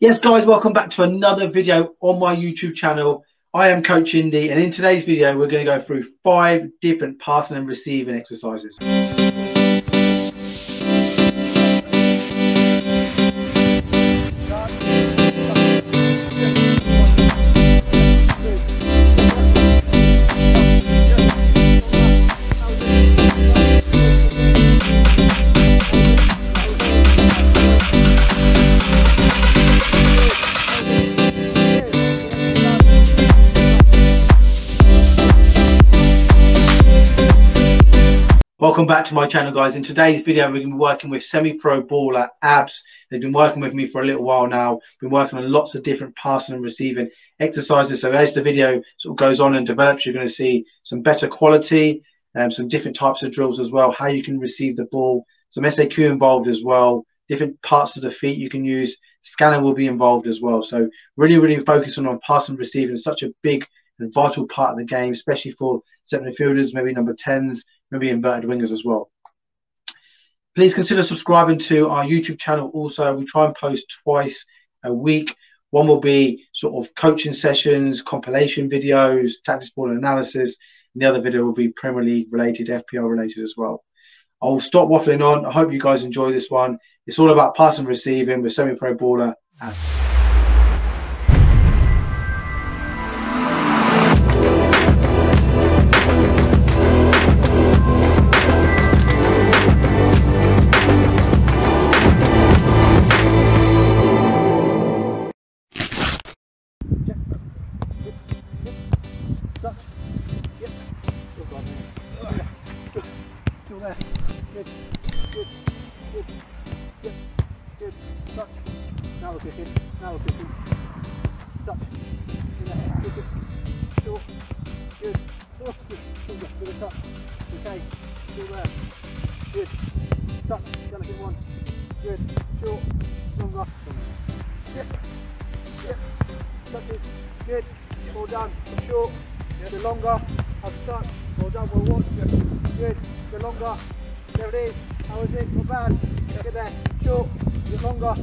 Yes, guys, welcome back to another video on my YouTube channel. I am Coach Indie, and in today's video, we're going to go through five different passing and receiving exercises. Back to my channel, guys. In today's video, we're going to be working with semi-pro baller Abz. They've been working with me for a little while now. Been working on lots of different passing and receiving exercises. So as the video sort of goes on and develops, you're going to see some better quality, um, some different types of drills as well, how you can receive the ball, some SAQ involved as well, different parts of the feet you can use. Scanning will be involved as well. So really, really focusing on passing and receiving such a big and vital part of the game, especially for centre midfielders, maybe number 10s, maybe inverted wingers as well. Please consider subscribing to our YouTube channel. Also, we try and post twice a week. One will be sort of coaching sessions, compilation videos, tactics ball analysis, and the other video will be Premier League related, FPL related as well. I'll stop waffling on. I hope you guys enjoy this one. It's all about passing and receiving with semi-pro baller. And Good. Good. Good. Good. Good. Touch. Now we're kicking. Now we're kicking. Touch. In there. Good. Good. Short. Good. Oh, good. Still there. With touch. Okay. Still there. Good. Touch. Delicate one. Good. Short. Longer. Yes. Yep. Touches. Good. All done. Short. The longer. A touch. Well done. Well watched, watch. Good. The longer. There it is. How is it? Not bad. Get there. Short. Get longer.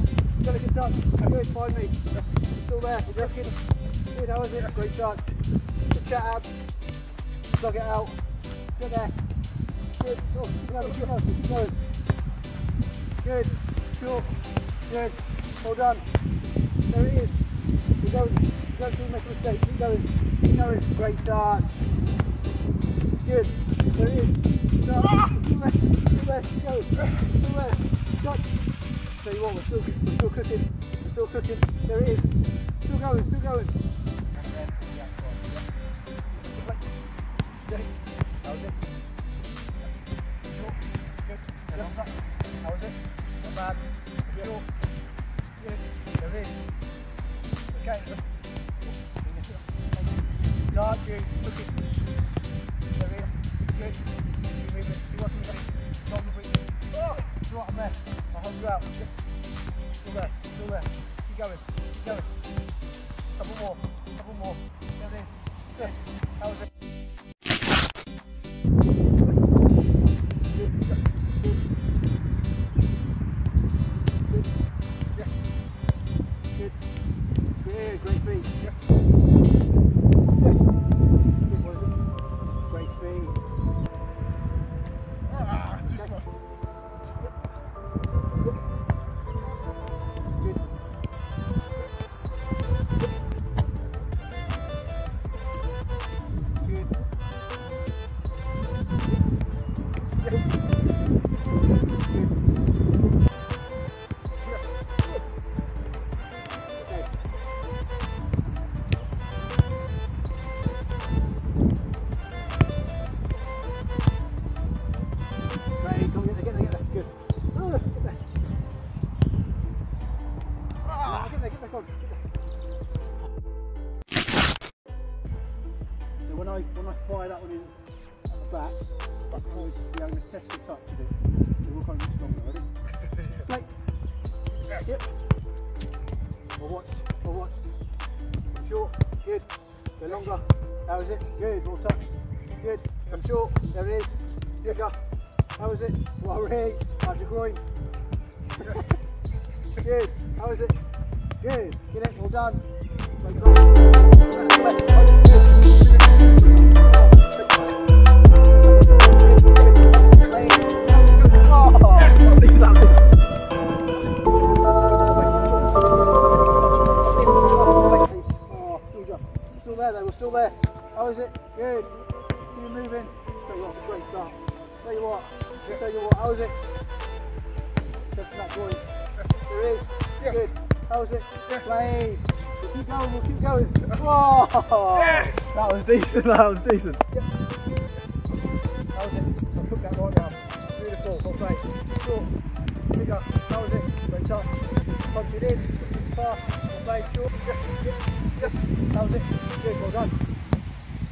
Delicate touch. Good. Find me. Still there. You're looking. Good. How is it? yes. Great touch. Good chat Abz. Plug it out. Get there. Good. Oh, keep going. Keep going. Keep. Good. Short. Good. Well done. There it is. Keep going. Don't make a mistake. Keep going. Going. Great touch. Good. There it is. No, ah! still there. Still there. Go. Still there. Touch. Tell you what, we're still, we're still cooking. We're still cooking. There it is. Still going. Still going. Right on there. I'll hold you out. Still there. Still there. Keep going. Keep going. Couple more. Couple more. There it is. Good. How was it? When I when I fire that one in at the back, I can always be able to test the touch of it. It will kind of look stronger, ready? Play. Yep. Or watch, or watch. Short, good. Go longer. How is it? Good, more touch. Good. Come short, there it is. Bigger. How is it? Worry. How's your groin? Good. How is it? Good. Get it. Well done. Oh. Oh. Still there though, we're still there. How is it? Good. Keep moving. Tell you what, great start. Tell you what, tell you what, how is it? Testing that joint. There is. Good. How is it? Blade. We'll keep going, we'll keep going. Whoa! That was decent, that was decent. How was it? That down. Beautiful. Short. How was it? Punch it in. Yes, yes, yes. Was it? Good.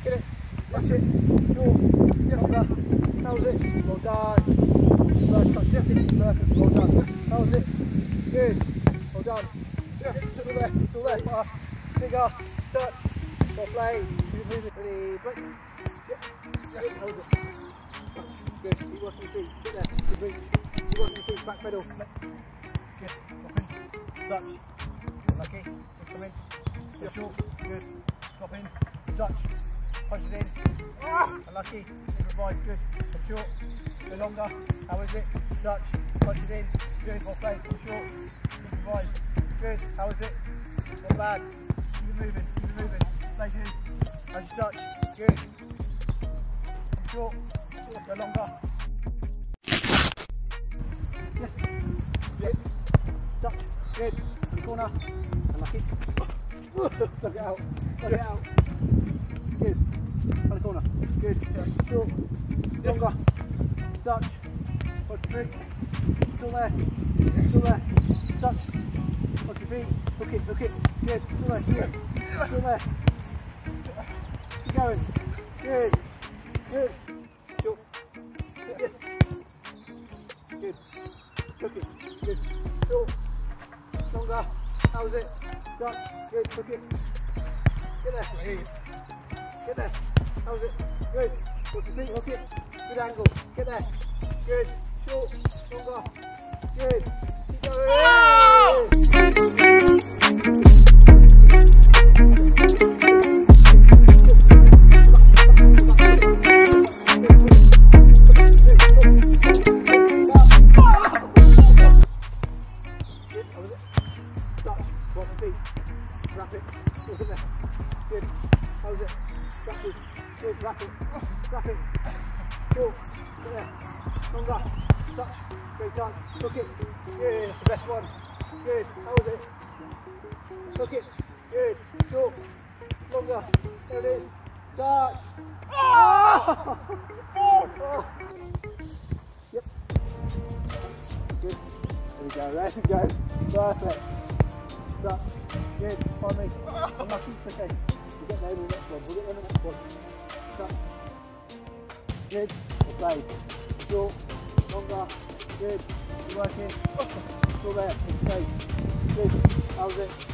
Get it. Watch it. Longer. How was it? Touch, yes, done. How was it? Good. Well done. Yeah, still there, still there. Uh, bigger, touch, well played. Keep moving. Ready, break. Yep. Yes, was it? Good. Keep working your feet. Get there. Good reach. Keep working your feet. Back pedal. Good. Drop in. Touch. Lucky. Good. Come in. Good. Short. Good. Drop in. Touch. Punch it in. Unlucky. Improvise. Good. Come short. Go longer. How is it? Touch. Punch it in. Good. Well played. Come short. Good. How is it? Not bad. Keep it moving. Keep it moving. Play two. How's your touch? Good. Come short. Go longer. Yes. Good. Touch. Good. Corner. Unlucky. Plug it out. Plug it out. Good. On the corner. Good. Short. Longer. Touch. Your feet. Still there. Still there. Touch. Watch your feet. Hook it. Hook it. Good. Still there. Good. Still there. Keep going. Good. Good. Short. Good. Good. Hook it. Good. Short. Longer. How's it? Touch. Good. Hook it. Get there. Get there. How's it? Good. Watch your feet. Hook it. Good angle. Get there. Good. Short. Longer. Good. Keep Hook it. Good. Short. Longer. There it is. Touch. Oh! Oh! Yep. Good. There we go. There we go. Perfect. Touch. Good. Follow me. Unlucky. Okay. We'll get there in the next one. We'll get there in the next one. Touch. Good. Well played. Longer. Good. You're working. Still there. It's great. Good. How's it?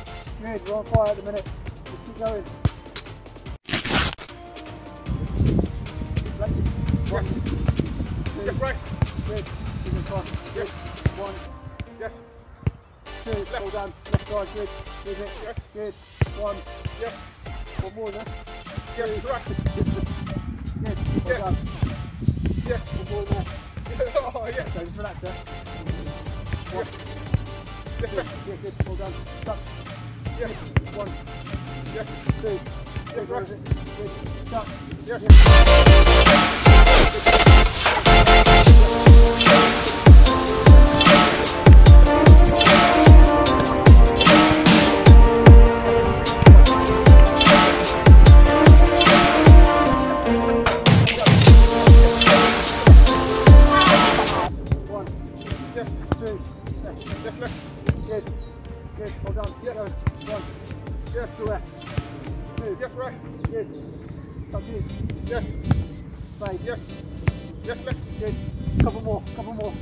Good. We're on fire at the minute. Just keep going. Right. One. Two. Yes, right. Good. Keep it fast. Good. One. Yes. Two. Well done. Left side. Good. Move it. Yes. Good. One. Yes. One more there. Yes. Right. Good. Well Yes. done. Yes. One more there. Oh, yes. So just relax there. One. Yes. Good. Right. Yeah, good. Well done. Touch. Yes. One. Yes. Two. Good. right. Where is it? Good. Touch. Yes. One. One, yes. Left. Left. Good. Good. Well Yes. Go. One. Yes. To left. Two. Yes, right. Good. In. Yes. Fade. Yes. Yes, left. Good. Couple more. Couple more.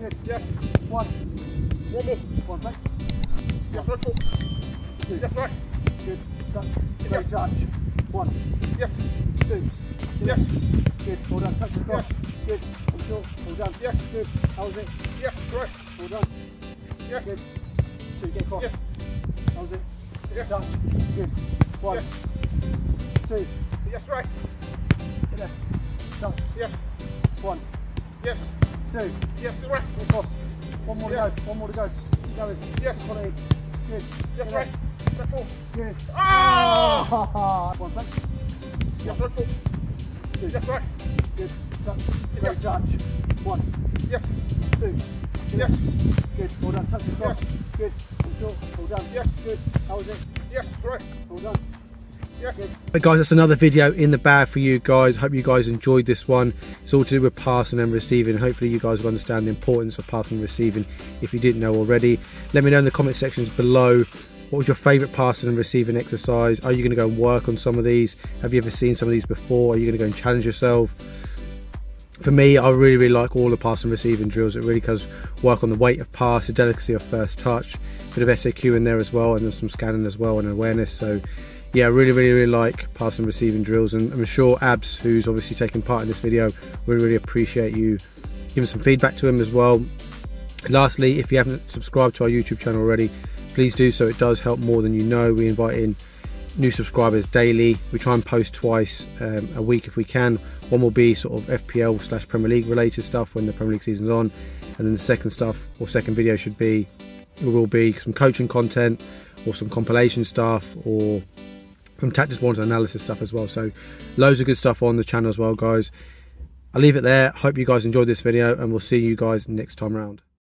Good. Yes. One. One more. One. Fade. Yes, right foot. Two. Yes, right. Good. Touch. Yes. Touch. One. Yes. Two. Yes. Good. Well done. Touch across. Yes. Good. I'm sure. Well done. Yes. Good. How was it? Yes, right. Well done. Yes. Good. Two. Get across. Yes. How was it? Yes. Touch. Good. One. Yes. Two. Yes, right. Get left. Touch. Yes. One. Yes. Two. Yes, right. Get across. One more Yes. to go. One more to go. Keep going. Yes. One eight. Good. Yes, right. left. Left. Good. Ah! One back. Yes, right foot. Good. Yes, right. Good. Touch. Yes. Touch. One. Yes. Two. Yes. Good. Well done. Touch across. Yes. Good. Sure. Well done. Yes. Good. How was it? Yes, right. Well done. Yes. But guys, that's another video in the bag for you guys. Hope you guys enjoyed this one. It's all to do with passing and receiving. Hopefully you guys will understand the importance of passing and receiving if you didn't know already. Let me know in the comment sections below what was your favourite passing and receiving exercise? Are you going to go and work on some of these? Have you ever seen some of these before? Are you going to go and challenge yourself? For me, I really, really like all the passing receiving drills. It really does work on the weight of pass, the delicacy of first touch, bit of SAQ in there as well, and then some scanning as well and awareness. So yeah, really, really, really like passing receiving drills, and I'm sure Abz, who's obviously taking part in this video, really, really appreciate you giving some feedback to him as well. Lastly, if you haven't subscribed to our YouTube channel already, please do so. It does help more than you know. We invite in new subscribers daily. We try and post twice um, a week if we can. One will be sort of FPL slash Premier League related stuff when the Premier League season's on, and then the second stuff or second video should be will be some coaching content or some compilation stuff or some tactics bonds analysis stuff as well. So loads of good stuff on the channel as well, guys. I'll leave it there. Hope you guys enjoyed this video, and we'll see you guys next time around.